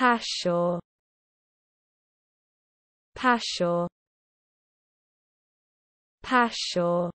Pashur Pashur Pashur